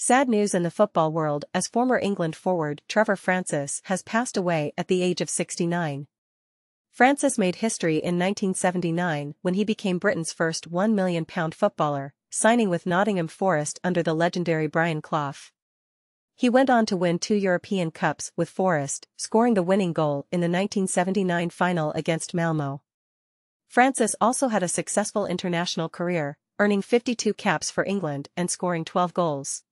Sad news in the football world as former England forward Trevor Francis has passed away at the age of 69. Francis made history in 1979 when he became Britain's first £1 million footballer, signing with Nottingham Forest under the legendary Brian Clough. He went on to win two European Cups with Forest, scoring the winning goal in the 1979 final against Malmo. Francis also had a successful international career, earning 52 caps for England and scoring 12 goals.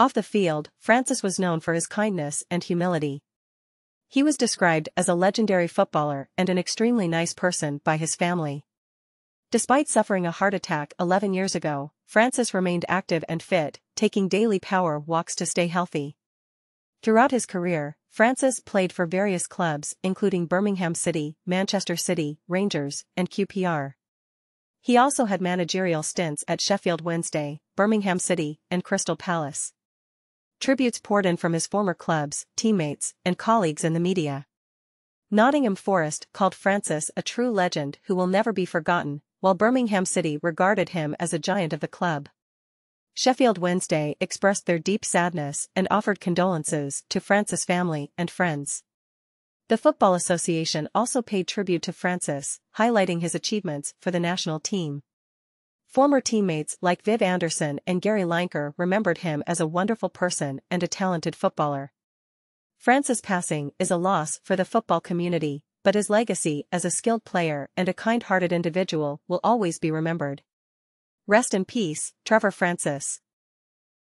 Off the field, Francis was known for his kindness and humility. He was described as a legendary footballer and an extremely nice person by his family. Despite suffering a heart attack 11 years ago, Francis remained active and fit, taking daily power walks to stay healthy. Throughout his career, Francis played for various clubs including Birmingham City, Manchester City, Rangers, and QPR. He also had managerial stints at Sheffield Wednesday, Birmingham City, and Crystal Palace. Tributes poured in from his former clubs, teammates, and colleagues in the media. Nottingham Forest called Francis a true legend who will never be forgotten, while Birmingham City regarded him as a giant of the club. Sheffield Wednesday expressed their deep sadness and offered condolences to Francis' family and friends. The Football Association also paid tribute to Francis, highlighting his achievements for the national team. Former teammates like Viv Anderson and Gary Lineker remembered him as a wonderful person and a talented footballer. Francis' passing is a loss for the football community, but his legacy as a skilled player and a kind-hearted individual will always be remembered. Rest in peace, Trevor Francis.